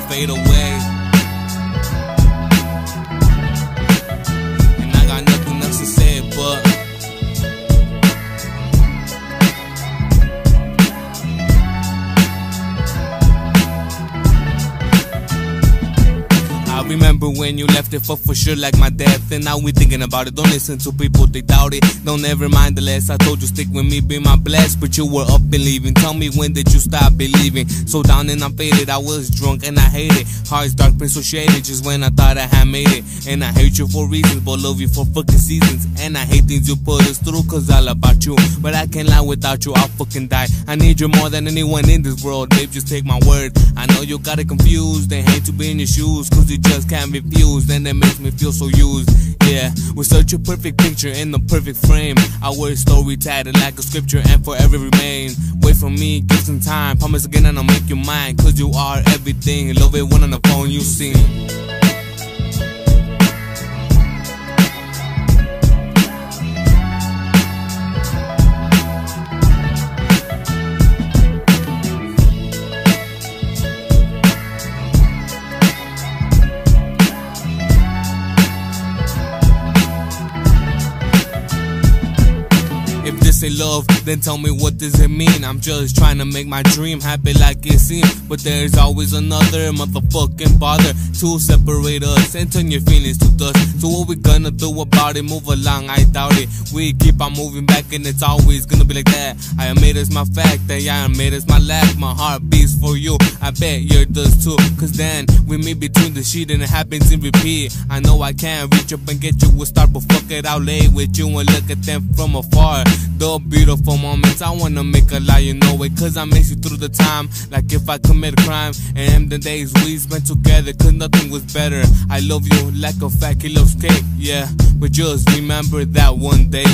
fade away. I remember when you left it for for sure like my death. And now we thinking about it. Don't listen to people, they doubt it. Don't ever mind the less. I told you stick with me, be my blessed. But you were up and leaving. Tell me when did you stop believing? So down and I'm faded. I was drunk and I hate it. Heart's dark, been so shaded Just when I thought I had made it. And I hate you for reasons But love you for fucking seasons. And I hate things you put us through Cause all about you. But I can't lie without you I'll fucking die. I need you more than anyone in this world Babe, just take my word. I know you got it confused. And hate to be in your shoes Cause you just can't refuse And it makes me feel so used. Yeah, we're such a perfect picture in the perfect frame. Our story tatted like a scripture and forever remain. Wait for me, give some time. Promise again and I'll make you mine Cause you are everything. Love it when on the phone you sing Ain't love, then tell me what does it mean? I'm just trying to make my dream happen like it seems. But there's always another motherfucking bother to separate us and turn your feelings to dust. So what we gonna do about it? Move along, I doubt it. We keep on moving back and it's always gonna be like that. I admit it's my fact that I admit it's my lack. My heart beats for you. I bet yours does too. Cause then we meet between the sheet and it happens in repeat. I know I can't reach up and get you a start, but fuck it, I'll lay with you and look at them from afar. The beautiful moments, I wanna make a lie, you know it. Cause I miss you through the time, like if I commit a crime. And the days we spent together, cause nothing was better. I love you like a fat kid loves cake, yeah. But just remember that one day.